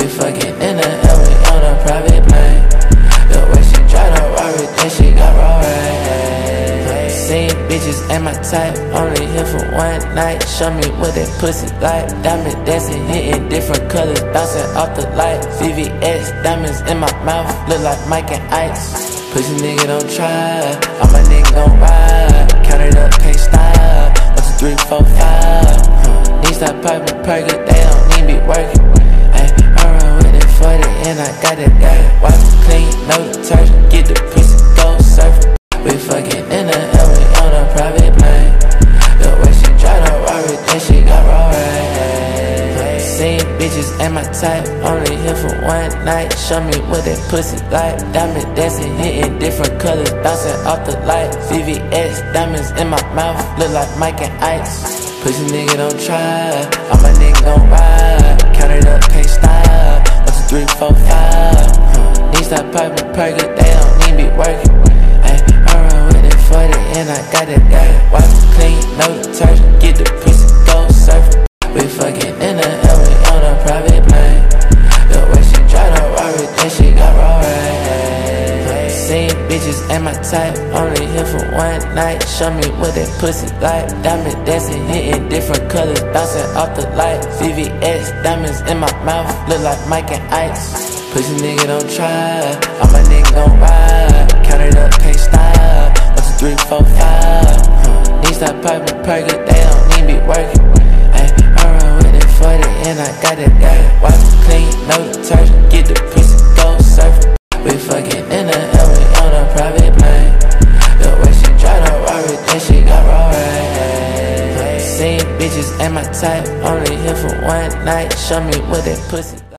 We fucking in the we on a private plane. The way she drive the Rari, then she got roll Seen bitches ain't my type, only here for one night. Show me what that pussy like. Diamond dancing, hitting different colors, bouncing off the light. VVS, diamonds in my mouth, look like Mike and Ice. Pussy nigga don't try, all my niggas gon' ride. Count it up, can't stop. One, two, three, four, five. Huh. Need stop popping perky, bitches ain't my type, only here for one night. Show me what that pussy like. Diamond dancing, hitting different colors, bouncing off the light. VVS, diamonds in my mouth, look like Mike and Ice. Pussy nigga don't try, all my niggas gon' ride. Count it up, can't stop. One, two, three, four, five. Huh. Need stop popping perky, they don't need me working. I run with it 40 and I got it, got it. Wipe clean, no detergent, get the Seen bitches ain't my type, only here for one night. Show me what that pussy like. Diamond dancing, hitting different colors, bouncing off the light. VVS, diamonds in my mouth, look like Mike and Ice. Pussy nigga don't try, all my niggas gon' ride. Count it up, can't stop. One, two, three, four, five. Need stop popping perky, they don't need me working. I run with it 40 and I got it, got it. Private plane. The way she drive the Rari, then she got right. Seen bitches ain't my type, only here for one night. Show me what that pussy.